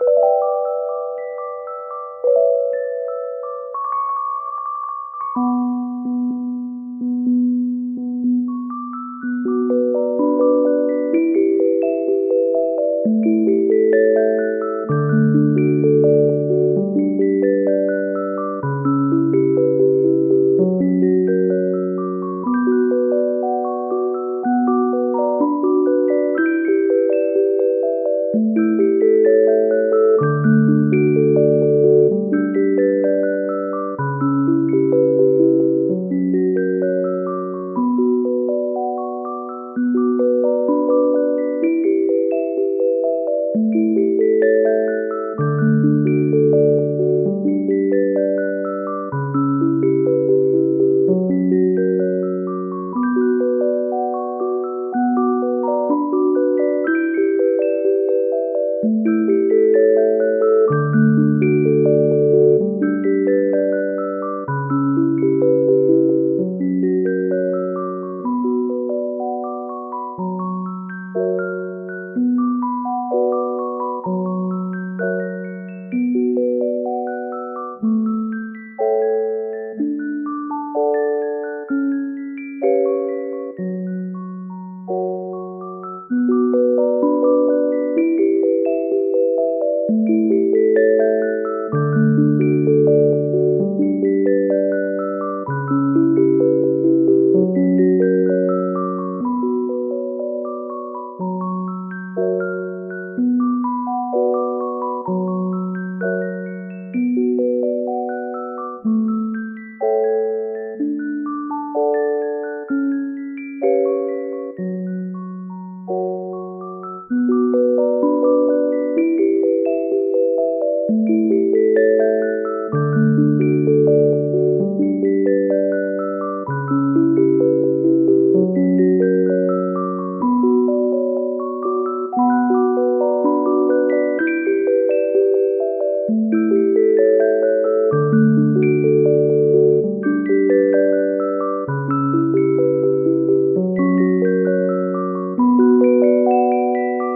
you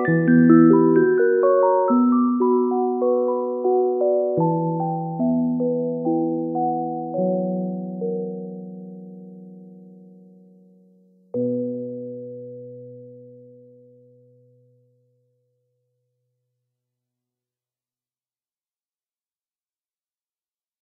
Música